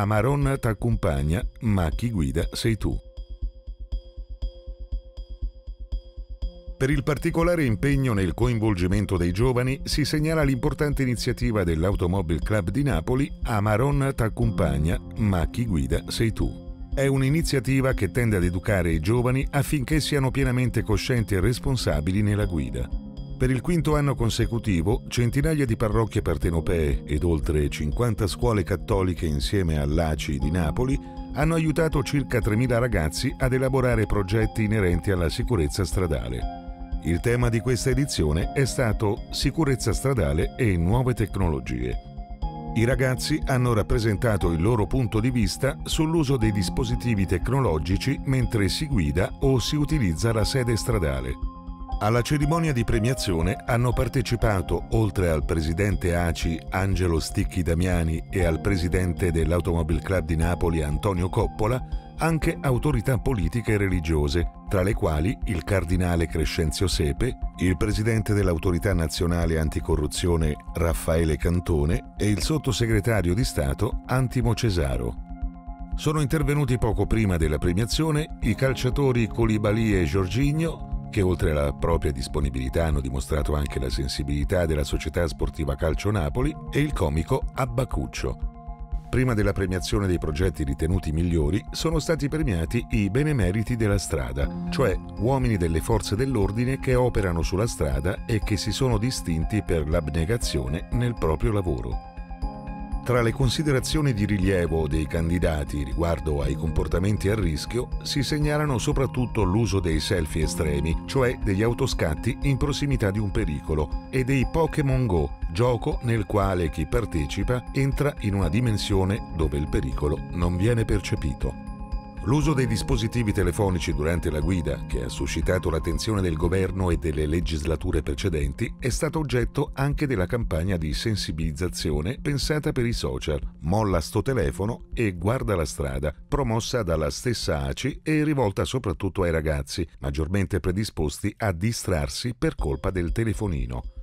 Amaron t'accompagna, ma chi guida sei tu. Per il particolare impegno nel coinvolgimento dei giovani si segnala l'importante iniziativa dell'Automobile Club di Napoli Amaron t'accompagna, ma chi guida sei tu. È un'iniziativa che tende ad educare i giovani affinché siano pienamente coscienti e responsabili nella guida. Per il quinto anno consecutivo, centinaia di parrocchie partenopee ed oltre 50 scuole cattoliche insieme all'ACI di Napoli hanno aiutato circa 3.000 ragazzi ad elaborare progetti inerenti alla sicurezza stradale. Il tema di questa edizione è stato Sicurezza stradale e nuove tecnologie. I ragazzi hanno rappresentato il loro punto di vista sull'uso dei dispositivi tecnologici mentre si guida o si utilizza la sede stradale. Alla cerimonia di premiazione hanno partecipato, oltre al presidente ACI Angelo Sticchi Damiani e al presidente dell'Automobile Club di Napoli Antonio Coppola, anche autorità politiche e religiose, tra le quali il cardinale Crescenzio Sepe, il presidente dell'Autorità Nazionale Anticorruzione Raffaele Cantone e il sottosegretario di Stato Antimo Cesaro. Sono intervenuti poco prima della premiazione i calciatori Colibali e Giorginio, che oltre alla propria disponibilità hanno dimostrato anche la sensibilità della società sportiva Calcio Napoli e il comico Abbacuccio. Prima della premiazione dei progetti ritenuti migliori sono stati premiati i benemeriti della strada, cioè uomini delle forze dell'ordine che operano sulla strada e che si sono distinti per l'abnegazione nel proprio lavoro. Tra le considerazioni di rilievo dei candidati riguardo ai comportamenti a rischio si segnalano soprattutto l'uso dei selfie estremi, cioè degli autoscatti in prossimità di un pericolo, e dei Pokémon Go, gioco nel quale chi partecipa entra in una dimensione dove il pericolo non viene percepito. L'uso dei dispositivi telefonici durante la guida, che ha suscitato l'attenzione del governo e delle legislature precedenti, è stato oggetto anche della campagna di sensibilizzazione pensata per i social Molla sto telefono e Guarda la strada, promossa dalla stessa ACI e rivolta soprattutto ai ragazzi, maggiormente predisposti a distrarsi per colpa del telefonino.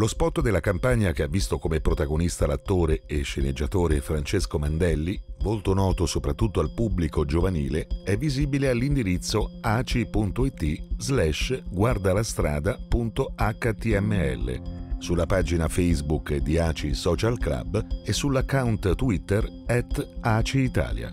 Lo spot della campagna che ha visto come protagonista l'attore e sceneggiatore Francesco Mandelli, molto noto soprattutto al pubblico giovanile, è visibile all'indirizzo aci.it slash guardalastrada.html, sulla pagina Facebook di ACI Social Club e sull'account Twitter at ACI Italia.